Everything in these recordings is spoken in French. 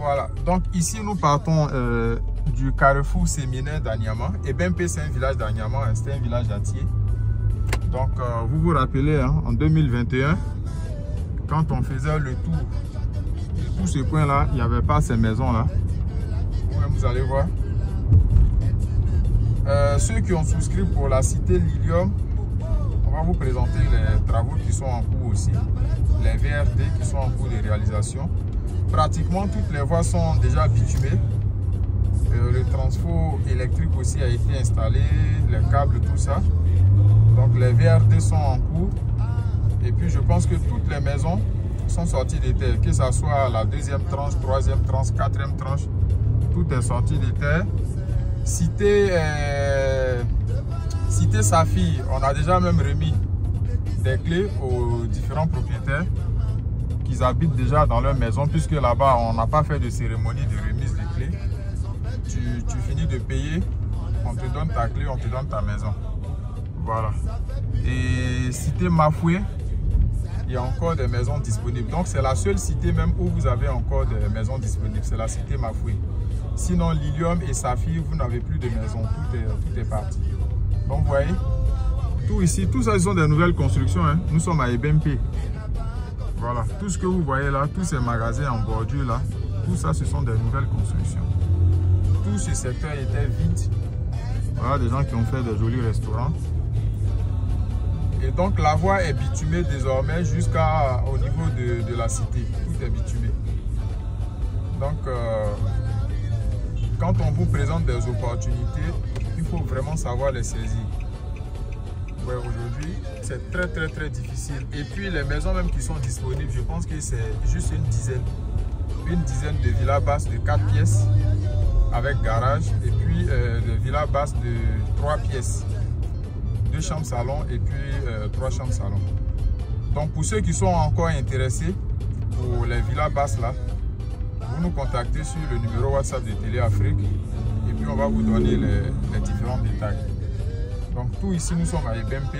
Voilà, donc ici nous partons euh, du carrefour séminaire d'Anyama. Et BMP c'est un village d'Anyama, hein, c'est un village d'Atier. Donc euh, vous vous rappelez, hein, en 2021, quand on faisait le tour de tout ce coin-là, il n'y avait pas ces maisons-là. Vous allez voir. Euh, ceux qui ont souscrit pour la cité Lilium, on va vous présenter les travaux qui sont en cours aussi, les VRD qui sont en cours de réalisation. Pratiquement toutes les voies sont déjà bitumées. Euh, le transfo électrique aussi a été installé, les câbles, tout ça. Donc les VRD sont en cours. Et puis je pense que toutes les maisons sont sorties de terre, que ce soit la deuxième tranche, troisième tranche, quatrième tranche, tout est sorti de terre. Cité, euh, on a déjà même remis des clés aux différents propriétaires qu'ils habitent déjà dans leur maison, puisque là-bas, on n'a pas fait de cérémonie de remise de clés. Tu, finis de payer, on te donne ta clé, on te donne ta maison. Voilà. Et cité Mafoué, il y a encore des maisons disponibles. Donc, c'est la seule cité même où vous avez encore des maisons disponibles. C'est la cité Mafoué. Sinon, Lilium et Safi, vous n'avez plus de maison. Tout est, tout est parti. Donc, vous voyez, tout ici, tout ça, ce sont des nouvelles constructions. Hein. Nous sommes à EBMP. Voilà, tout ce que vous voyez là, tous ces magasins en bordure là, tout ça, ce sont des nouvelles constructions. Tout ce secteur était vide. Voilà, des gens qui ont fait des jolis restaurants. Et donc, la voie est bitumée désormais jusqu'au niveau de, la cité. Tout est bitumé. Donc, euh, quand on vous présente des opportunités, il faut vraiment savoir les saisir. Aujourd'hui, c'est très très très difficile. Et puis les maisons même qui sont disponibles, je pense que c'est juste une dizaine. Une dizaine de villas basses de 4 pièces avec garage et puis euh, des villas basses de 3 pièces. Deux chambres salon et puis euh, trois chambres salon. Donc pour ceux qui sont encore intéressés pour les villas basses là, vous nous contactez sur le numéro WhatsApp de Télé Afrique et puis on va vous donner les, les différents détails. Donc tout ici, nous sommes à EBMP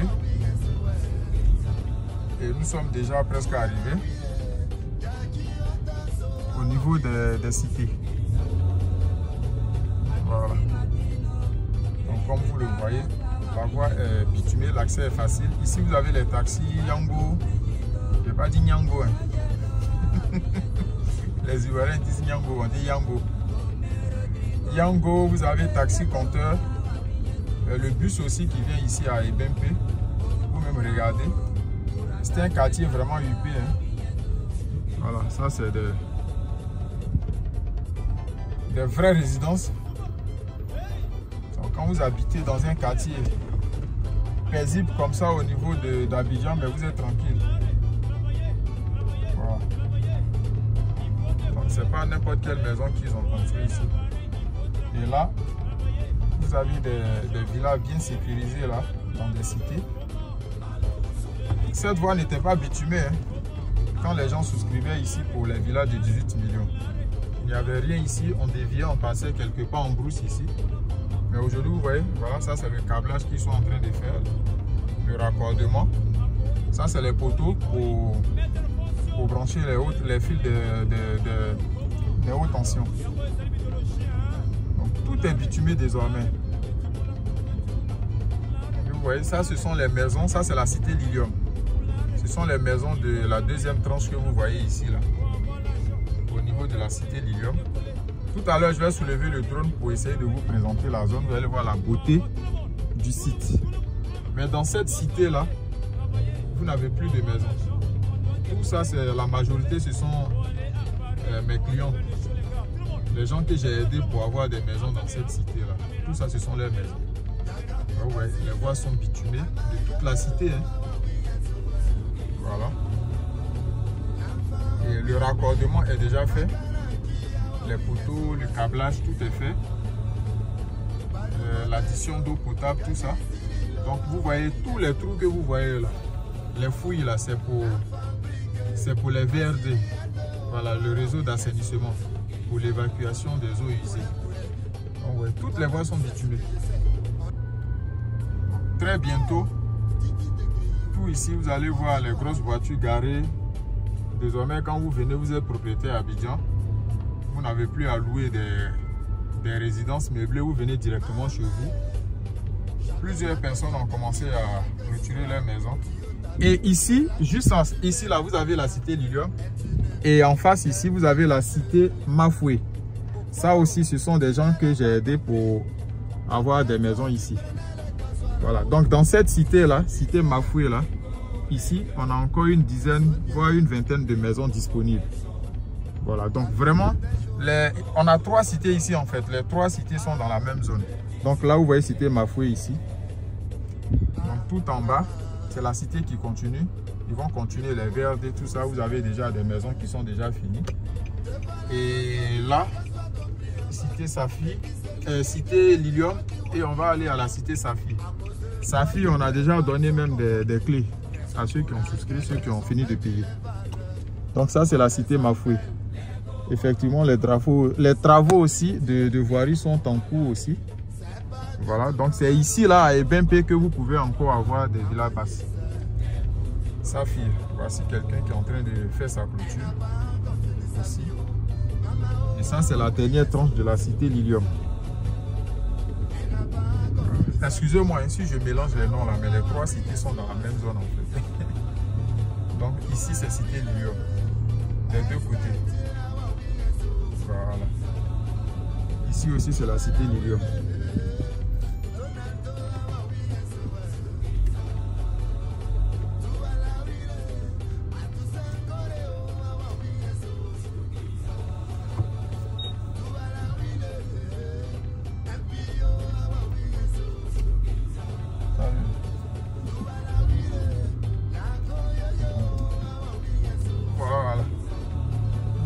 et nous sommes déjà presque arrivés au niveau des, des cités. Voilà. Donc comme vous le voyez, la voie est bitumée, l'accès est facile. Ici vous avez les taxis Yango. Je n'ai pas dit Nyango. Hein. les Ivoiriens disent Nyango, on dit Yango. Yango, vous avez taxi compteur le bus aussi qui vient ici à Ebempe, vous même regarder. C'est un quartier vraiment huppé. Hein. Voilà, ça c'est des vraies résidences. Donc, quand vous habitez dans un quartier paisible comme ça au niveau d'Abidjan, mais vous êtes tranquille. Voilà. Donc c'est pas n'importe quelle maison qu'ils ont construit ici. Et là, avez des, villas bien sécurisées là, dans des cités. Cette voie n'était pas bitumée hein, quand les gens souscrivaient ici pour les villas de 18 millions. Il n'y avait rien ici, on déviait, on passait quelque part en brousse ici. Mais aujourd'hui, vous voyez, voilà, ça c'est le câblage qu'ils sont en train de faire, le raccordement. Ça c'est les poteaux pour, pour brancher les, hautes, les fils de, de, de, de haute tension tout est bitumé désormais. Vous voyez, ça, ce sont les maisons. Ça, c'est la cité Lilium. Ce sont les maisons de la deuxième tranche que vous voyez ici, là. Au niveau de la cité Lilium. Tout à l'heure, je vais soulever le drone pour essayer de vous présenter la zone. Vous allez voir la beauté du site. Mais dans cette cité-là, vous n'avez plus de maisons. Tout ça, c'est la majorité, ce sont euh, mes clients les gens que j'ai aidés pour avoir des maisons dans cette cité-là. Tout ça, ce sont leurs maisons. Ah ouais, les voies sont bitumées de toute la cité. Hein. Voilà. Et le raccordement est déjà fait. Les poteaux, le câblage, tout est fait. Euh, L'addition d'eau potable, tout ça. Donc vous voyez tous les trous que vous voyez là. Les fouilles là, c'est pour, pour les VRD. Voilà, le réseau d'assainissement pour l'évacuation des eaux usées. Toutes les voies sont bitumées. Très bientôt, tout ici, vous allez voir les grosses voitures garées. Désormais, quand vous venez, vous êtes propriétaire à Abidjan. vous n'avez plus à louer des, résidences meublées, vous venez directement chez vous. Plusieurs personnes ont commencé à retirer leur maison. Et ici, juste ici, là, vous avez la cité Lilium. Et en face, ici, vous avez la cité Mafoué. Ça aussi, ce sont des gens que j'ai aidés pour avoir des maisons ici. Voilà, donc dans cette cité-là, cité Mafoué, là, ici, on a encore une dizaine, voire une vingtaine de maisons disponibles. Voilà, donc vraiment, on a trois cités ici en fait. Les trois cités sont dans la même zone. Donc là, vous voyez cité Mafoué ici. Donc tout en bas, c'est la cité qui continue. Ils vont continuer les VRD, tout ça. Vous avez déjà des maisons qui sont déjà finies. Et là, cité Safi, euh, cité Lilium. Et on va aller à la cité Safi. Safi, on a déjà donné même des, clés à ceux qui ont souscrit, ceux qui ont fini de payer. Donc ça, c'est la cité Mafoué. Effectivement, les travaux, aussi de, de voirie sont en cours aussi. Voilà, donc c'est ici, là, à Ebempe, que vous pouvez encore avoir des villas basses. Safi, voici quelqu'un qui est en train de faire sa clôture. Ici. Et ça, c'est la dernière tranche de la cité Lilium. Excusez-moi, si je mélange les noms là, mais les trois cités sont dans la même zone en fait. Donc ici, c'est cité Lilium. Des deux côtés. Voilà. Ici aussi, c'est la cité Lilium.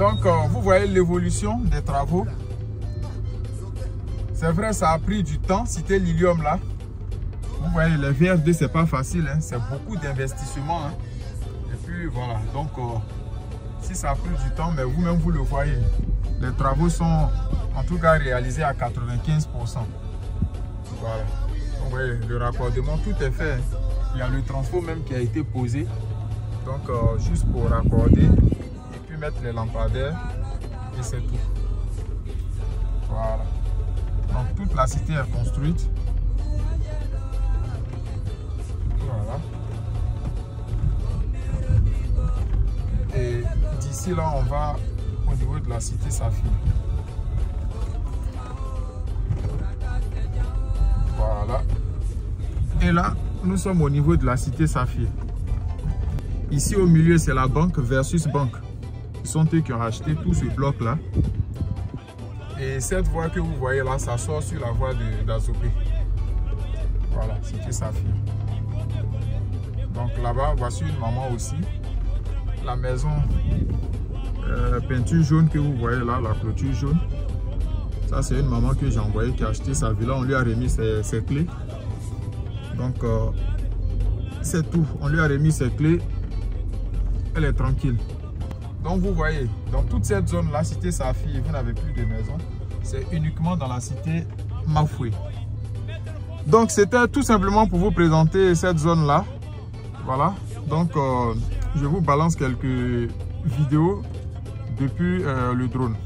Donc, euh, vous voyez l'évolution des travaux. C'est vrai, ça a pris du temps. Cité Lilium là. Vous voyez, les VFD, c'est pas facile. Hein. C'est beaucoup d'investissement. Hein. Et puis, voilà. Donc, euh, si ça a pris du temps, mais vous-même, vous le voyez. Les travaux sont, en tout cas, réalisés à 95%. Voilà. Vous voyez, le raccordement, tout est fait. Hein. Il y a le transport même qui a été posé. Donc, euh, juste pour raccorder les lampadaires et c'est tout. Voilà. Donc toute la cité est construite. Voilà. Et d'ici là, on va au niveau de la cité Safi. Voilà. Et là, nous sommes au niveau de la cité Safi. Ici au milieu, c'est la banque versus banque. Sont eux qui ont acheté tout ce bloc-là. Et cette voie que vous voyez là, ça sort sur la voie d'Azopé. Voilà, c'était sa fille. Donc là-bas, voici une maman aussi. La maison euh, peinture jaune que vous voyez là, la clôture jaune. Ça, c'est une maman que j'ai envoyée qui a acheté sa villa. On lui a remis ses, clés. Donc, euh, c'est tout. On lui a remis ses clés. Elle est tranquille. Donc vous voyez, dans toute cette zone-là, cité Safi, vous n'avez plus de maison. C'est uniquement dans la cité Mafoué. Donc c'était tout simplement pour vous présenter cette zone-là. Voilà. Donc euh, je vous balance quelques vidéos depuis euh, le drone.